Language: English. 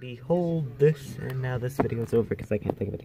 Behold this, and now this video is over because I can't think of it.